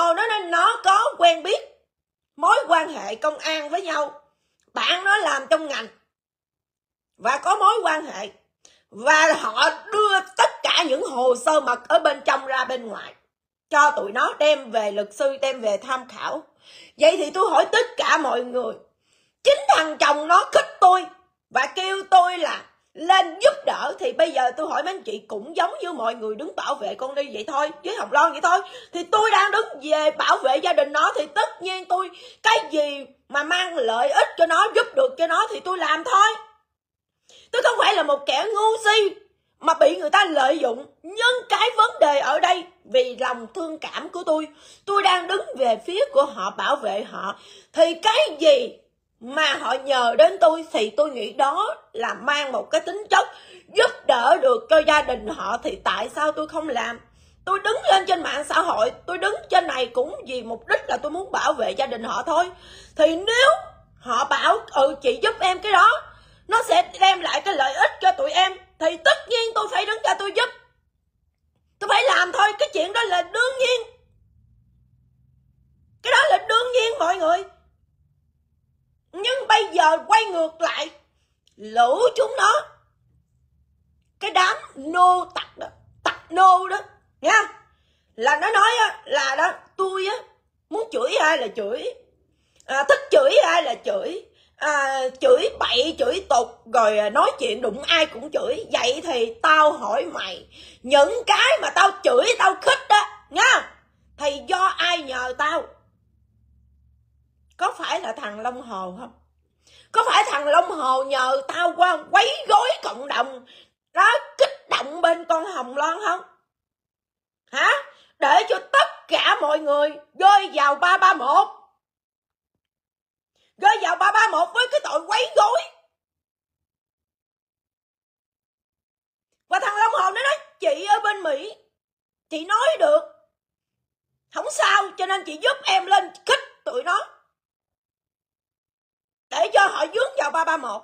Hồ nó nên nó có quen biết mối quan hệ công an với nhau. Bạn nó làm trong ngành và có mối quan hệ và họ đưa tất cả những hồ sơ mật ở bên trong ra bên ngoài, cho tụi nó đem về luật sư, đem về tham khảo. Vậy thì tôi hỏi tất cả mọi người, chính thằng chồng nó khích tôi và kêu tôi là lên giúp đỡ thì bây giờ tôi hỏi mấy anh chị cũng giống như mọi người đứng bảo vệ con đi vậy thôi với hồng loan vậy thôi. Thì tôi đang đứng về bảo vệ gia đình nó thì tất nhiên tôi, cái gì mà mang lợi ích cho nó, giúp được cho nó thì tôi làm thôi. Tôi không phải là một kẻ ngu si mà bị người ta lợi dụng. Nhưng cái vấn đề ở đây, vì lòng thương cảm của tôi tôi đang đứng về phía của họ, bảo vệ họ, thì cái gì mà họ nhờ đến tôi thì tôi nghĩ đó là mang một cái tính chất giúp đỡ được cho gia đình họ thì tại sao tôi không làm? Tôi đứng lên trên mạng xã hội, tôi đứng trên này cũng vì mục đích là tôi muốn bảo vệ gia đình họ thôi. Thì nếu họ bảo ừ chị giúp em cái đó, nó sẽ đem lại cái lợi ích cho tụi em, thì tất nhiên tôi phải đứng ra tôi giúp. Tôi phải làm thôi, cái chuyện đó là đương nhiên. Cái đó là đương nhiên, mọi người nhưng bây giờ quay ngược lại lũ chúng nó cái đám nô tặc đó tặc nô đó nha là nó nói á, là đó tôi á muốn chửi ai là chửi à, thích chửi ai là chửi à, chửi bậy chửi tục rồi à, nói chuyện đụng ai cũng chửi. Vậy thì tao hỏi mày những cái mà tao chửi tao khích đó nha thì do ai nhờ tao? Có phải là thằng Long Hồ không? Có phải thằng Long Hồ nhờ tao qua quấy rối cộng đồng đó kích động bên con Hồng Loan không? Hả? Để cho tất cả mọi người rơi vào 331 Rơi vào 331 với cái tội quấy rối Và thằng Long Hồ nó nói, Chị ở bên Mỹ, Chị nói được Không sao, cho nên chị giúp em lên kích tụi nó để cho họ dướng vào 331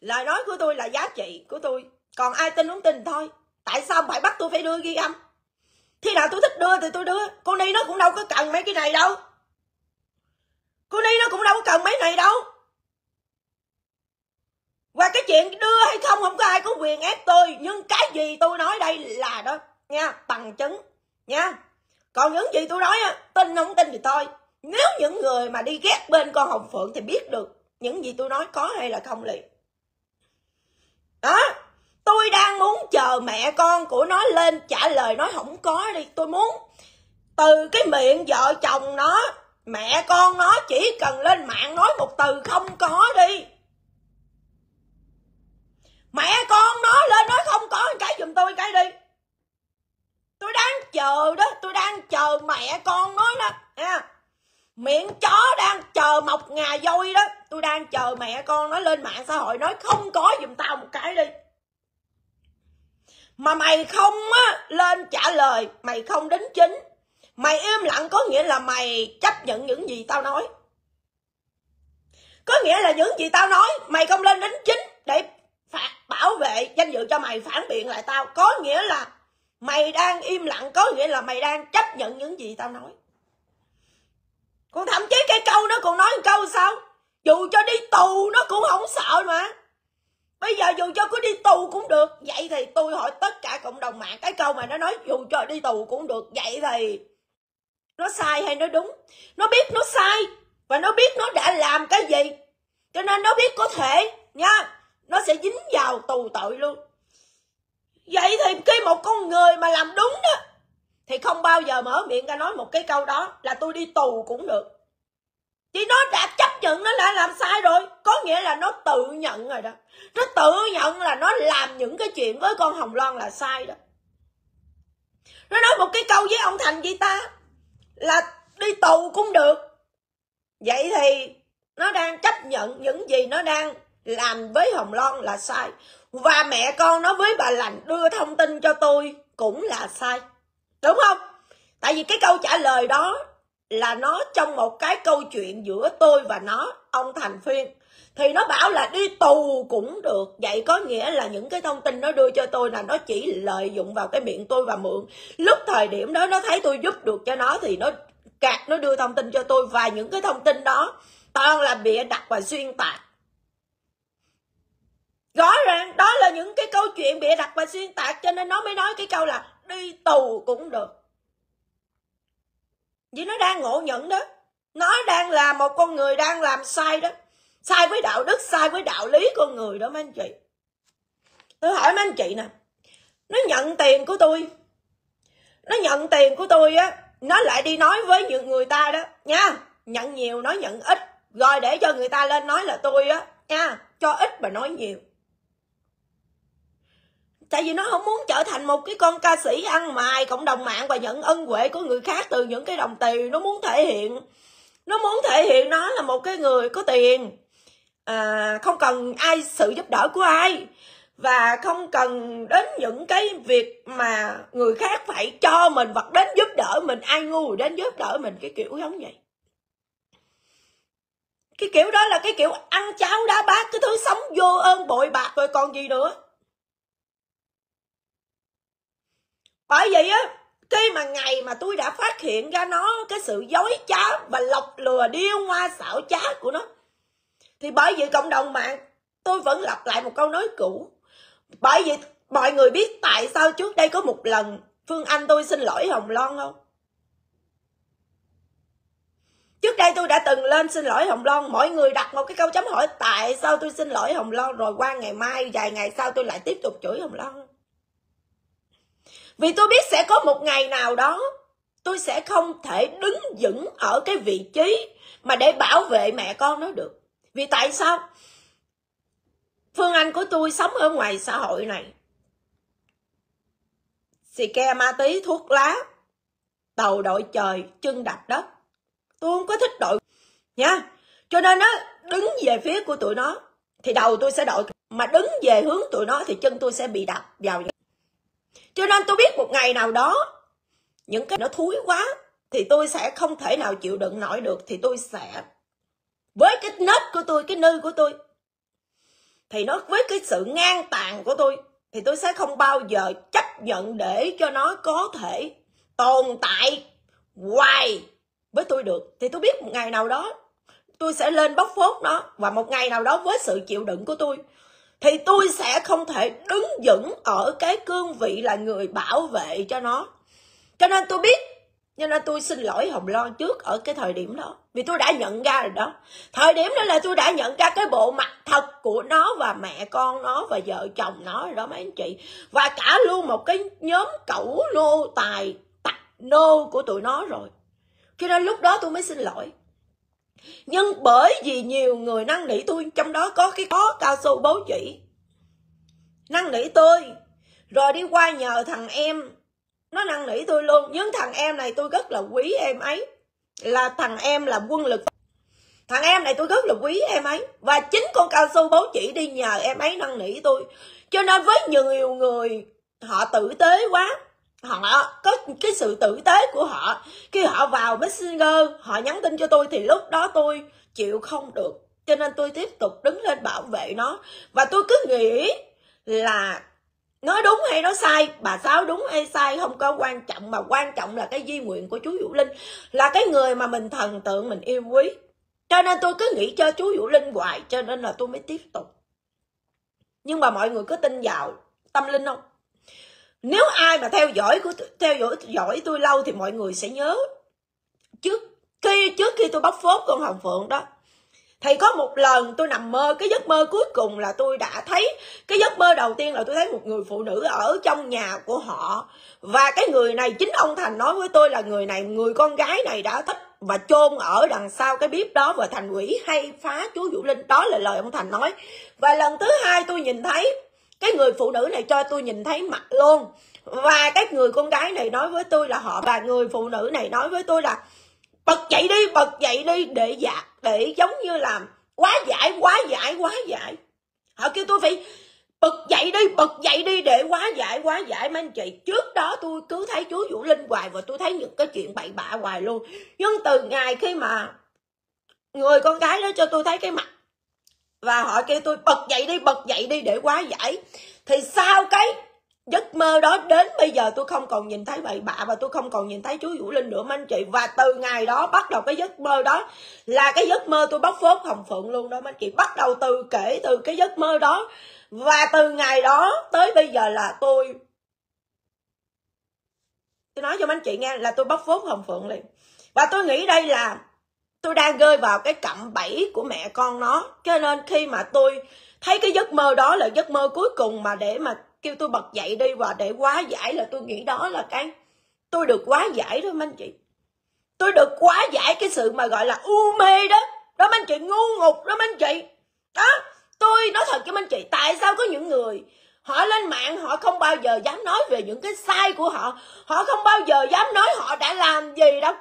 lời nói của tôi là giá trị của tôi. Còn ai tin không tin thôi. Tại sao phải bắt tôi phải đưa ghi âm? Khi nào tôi thích đưa thì tôi đưa. Cô ni nó cũng đâu có cần mấy cái này đâu. Cô ni nó cũng đâu có cần mấy này đâu. Và cái chuyện đưa hay không không có ai có quyền ép tôi. Nhưng cái gì tôi nói đây là đó, nha, bằng chứng nha. Còn những gì tôi nói á, tin không tin thì thôi. Nếu những người mà đi ghét bên con hồng phượng thì biết được những gì tôi nói có hay là không liền. Đó, tôi đang muốn chờ mẹ con của nó lên trả lời nói không có đi. Tôi muốn từ cái miệng vợ chồng nó, mẹ con nó chỉ cần lên mạng nói một từ không có đi. Mẹ con nó lên nói không có cái giùm tôi cái đi tôi đang chờ đó tôi đang chờ mẹ con nói đó. À, miệng chó đang chờ mọc ngà voi đó. Tôi đang chờ mẹ con nó lên mạng xã hội nói không có giùm tao một cái đi. Mà mày không á lên trả lời mày không đính chính. Mày im lặng có nghĩa là mày chấp nhận những gì tao nói. Có nghĩa là những gì tao nói mày không lên đính chính để phạt bảo vệ danh dự cho mày phản biện lại tao. Có nghĩa là mày đang im lặng có nghĩa là mày đang chấp nhận những gì tao nói. Còn thậm chí cái câu nó còn nói một câu sao? Dù cho đi tù nó cũng không sợ mà. Bây giờ dù cho cứ đi tù cũng được. Vậy thì tôi hỏi tất cả cộng đồng mạng, cái câu mà nó nói dù cho đi tù cũng được, vậy thì nó sai hay nó đúng? Nó biết nó sai và nó biết nó đã làm cái gì. Cho nên nó biết có thể nha, nó sẽ dính vào tù tội luôn vậy thì khi một con người mà làm đúng đó, thì không bao giờ mở miệng ra nói một cái câu đó là tôi đi tù cũng được. Chỉ nó đã chấp nhận nó đã làm sai rồi, có nghĩa là nó tự nhận rồi đó. Nó tự nhận là nó làm những cái chuyện với con hồng loan là sai đó. Nó nói một cái câu với ông thành vậy ta, là đi tù cũng được. Vậy thì nó đang chấp nhận những gì nó đang làm với hồng loan là sai và mẹ con nó với bà lành đưa thông tin cho tôi cũng là sai. Đúng không? Tại vì cái câu trả lời đó là nó trong một cái câu chuyện giữa tôi và nó, ông thành phiên. Thì nó bảo là đi tù cũng được. Vậy có nghĩa là những cái thông tin nó đưa cho tôi là nó chỉ lợi dụng vào cái miệng tôi và mượn. Lúc thời điểm đó nó thấy tôi giúp được cho nó thì nó cạt nó đưa thông tin cho tôi. Và những cái thông tin đó toàn là bịa đặt và xuyên tạc rõ ràng, đó là những cái câu chuyện bịa đặt và xuyên tạc, cho nên nó mới nói cái câu là đi tù cũng được. Vì nó đang ngộ nhận đó. Nó đang là một con người đang làm sai đó. Sai với đạo đức, sai với đạo lý con người đó, mấy anh chị. Tôi hỏi mấy anh chị nè, nó nhận tiền của tôi. Nó nhận tiền của tôi á, nó lại đi nói với những người ta đó, nha. Nhận nhiều nói nhận ít. Rồi để cho người ta lên nói là tôi á, nha, cho ít mà nói nhiều tại vì nó không muốn trở thành một cái con ca sĩ ăn mài cộng đồng mạng và nhận ân huệ của người khác từ những cái đồng tiền. Nó muốn thể hiện nó muốn thể hiện nó là một cái người có tiền. À, không cần ai sự giúp đỡ của ai. Và không cần đến những cái việc mà người khác phải cho mình hoặc đến giúp đỡ mình ai ngu đến giúp đỡ mình. Cái kiểu giống vậy. Cái kiểu đó là cái kiểu ăn cháo đá bát cái thứ sống vô ơn bội bạc rồi còn gì nữa. Bởi vậy á khi mà ngày mà tôi đã phát hiện ra nó, cái sự dối trá và lọc lừa điêu hoa xảo trá của nó, thì bởi vì cộng đồng mạng, tôi vẫn lặp lại một câu nói cũ. Bởi vì mọi người biết tại sao trước đây có một lần phương anh tôi xin lỗi hồng loan không? Trước đây tôi đã từng lên xin lỗi hồng loan, mọi người đặt một cái câu chấm hỏi tại sao tôi xin lỗi hồng loan, rồi qua ngày mai, vài ngày sau tôi lại tiếp tục chửi hồng loan vì tôi biết sẽ có một ngày nào đó tôi sẽ không thể đứng vững ở cái vị trí mà để bảo vệ mẹ con nó được. Vì tại sao? Phương anh của tôi sống ở ngoài xã hội này. Xì ke ma tí thuốc lá đầu đội trời, chân đạp đất. Tôi không có thích đội nha. Cho nên nó đứng về phía của tụi nó thì đầu tôi sẽ đội, mà đứng về hướng tụi nó thì chân tôi sẽ bị đạp vào cho nên tôi biết một ngày nào đó, những cái nó thúi quá, thì tôi sẽ không thể nào chịu đựng nổi được, thì tôi sẽ với cái nết của tôi, cái nư của tôi, thì nó với cái sự ngang tàn của tôi, thì tôi sẽ không bao giờ chấp nhận để cho nó có thể tồn tại hoài với tôi được. Thì tôi biết một ngày nào đó, tôi sẽ lên bóc phốt nó, và một ngày nào đó với sự chịu đựng của tôi thì tôi sẽ không thể đứng vững ở cái cương vị là người bảo vệ cho nó. Cho nên tôi biết, cho nên tôi xin lỗi hồng loan trước ở cái thời điểm đó. Vì tôi đã nhận ra rồi đó. Thời điểm đó là tôi đã nhận ra cái bộ mặt thật của nó và mẹ con nó và vợ chồng nó rồi đó, mấy anh chị. Và cả luôn một cái nhóm cẩu nô tài tặc nô của tụi nó rồi. Cho nên lúc đó tôi mới xin lỗi nhưng bởi vì nhiều người năn nỉ tôi, trong đó có cái có cao su bố chỉ năn nỉ tôi. Rồi đi qua nhờ thằng em. Nó năn nỉ tôi luôn. Nhưng thằng em này tôi rất là quý em ấy. Là thằng em là quân lực. Thằng em này tôi rất là quý em ấy. Và chính con cao su bố chỉ đi nhờ em ấy năn nỉ tôi. Cho nên với nhiều người, họ tử tế quá họ, có, cái sự tử tế của họ, khi họ vào messenger họ nhắn tin cho tôi thì lúc đó tôi chịu không được. Cho nên tôi tiếp tục đứng lên bảo vệ nó. Và tôi cứ nghĩ là nói đúng hay nói sai, bà sáu đúng hay sai không có quan trọng, mà quan trọng là cái di nguyện của chú vũ linh, là cái người mà mình thần tượng, mình yêu quý. Cho nên tôi cứ nghĩ cho chú vũ linh hoài, cho nên là tôi mới tiếp tục. Nhưng mà mọi người cứ tin vào tâm linh không? Nếu ai mà theo dõi của theo dõi, dõi tôi lâu thì mọi người sẽ nhớ. Trước khi trước khi tôi bóc phốt con hồng phượng đó thì có một lần tôi nằm mơ cái giấc mơ cuối cùng là tôi đã thấy cái giấc mơ đầu tiên là tôi thấy một người phụ nữ ở trong nhà của họ. Và cái người này chính ông thành nói với tôi là người này người con gái này đã thích và chôn ở đằng sau cái bếp đó và thành quỷ hay phá chú vũ linh. Đó là lời ông thành nói. Và lần thứ hai tôi nhìn thấy cái người phụ nữ này cho tôi nhìn thấy mặt luôn. Và cái người con gái này nói với tôi là họ, và người phụ nữ này nói với tôi là, bật dậy đi, bật dậy đi, để dạ để giống như là quá giải quá giải quá giải. Họ kêu tôi phải bật dậy đi, bật dậy đi, để quá giải quá giải. Mấy anh chị, trước đó tôi cứ thấy chú vũ linh hoài và tôi thấy những cái chuyện bậy bạ hoài luôn. Nhưng từ ngày khi mà người con gái đó cho tôi thấy cái mặt và họ kêu tôi, bật dậy đi, bật dậy đi để quá giải. Thì sau cái giấc mơ đó đến bây giờ tôi không còn nhìn thấy bậy bạ và tôi không còn nhìn thấy chú Vũ Linh nữa anh chị và từ ngày đó bắt đầu cái giấc mơ đó là cái giấc mơ tôi bóc phốt Hồng Phượng luôn đó anh chị bắt đầu từ kể từ cái giấc mơ đó. Và từ ngày đó tới bây giờ là tôi tôi nói cho anh chị nghe là tôi bóc phốt Hồng Phượng liền. Và tôi nghĩ đây là tôi đang rơi vào cái cặm bẫy của mẹ con nó. Cho nên khi mà tôi thấy cái giấc mơ đó là giấc mơ cuối cùng mà để mà kêu tôi bật dậy đi và để quá giải là tôi nghĩ đó là cái tôi được quá giải thôi anh chị. Tôi được quá giải cái sự mà gọi là u mê đó. Đó anh chị, ngu ngục đó anh chị. Đó, tôi nói thật cho anh chị, tại sao có những người họ lên mạng họ không bao giờ dám nói về những cái sai của họ họ không bao giờ dám nói họ đã làm gì đâu.